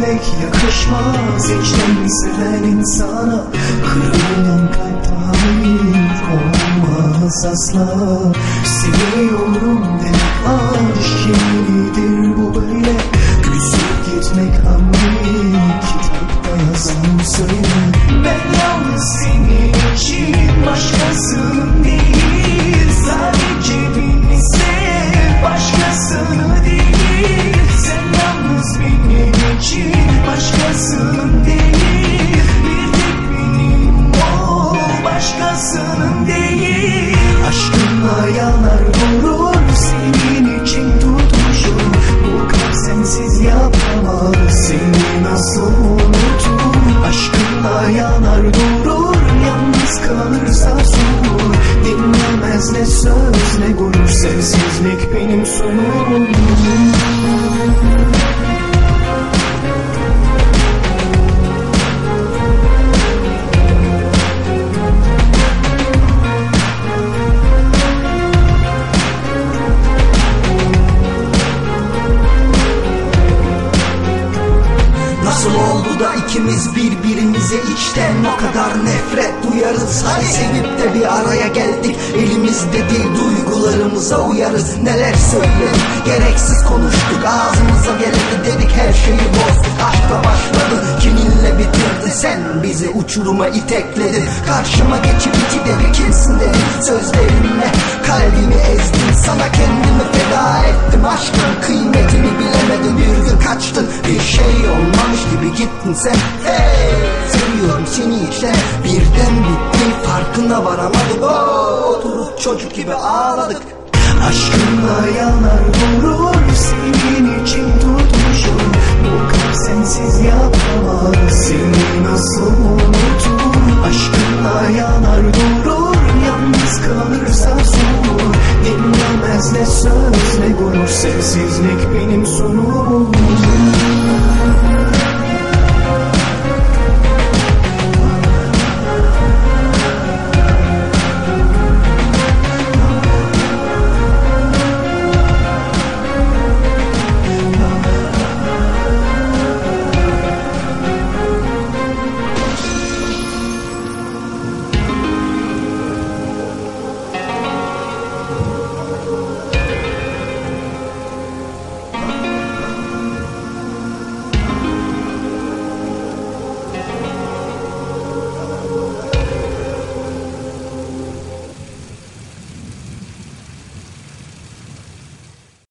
olmaz İçten seven insana Kırılan kalp tamir olmaz asla. Seviyorum demek aşk yenidir bu böyle. Küsüp gitmek hamle başkasının değil Bir tek benim ol başkasının değil. Aşkınla yanar vurur senin için tutmuşum. Bu kalp sensiz yapamaz seni nasıl unutur Aşkınla yanar durur oldu da ikimiz birbirimize içten o kadar nefret duyarız. Hani sevip de bir araya geldik. Elimizde değil duygularımıza uyarız. Neler söyledik? Gereksiz konuştuk. Ağzımıza geleni dedik. Her şeyi bozduk. Aşkla başladı. Kiminle bitirdi? Sen bizi uçuruma itekledin. Karşıma geçip iki de kimsin dedin sözlerinle gibi gittin sen Hey seviyorum seni işte birden bitti farkına varamadık. Oh, Oturup çocuk gibi ağladık. Aşkınla yanar vurur senin için tutmuşum. Bu kalp sensiz yapamaz seni nasıl unutur Aşkınla yanar durur yalnız kalırsa sorur Dinlemez ne söz ne gurur sensizlik benim sonum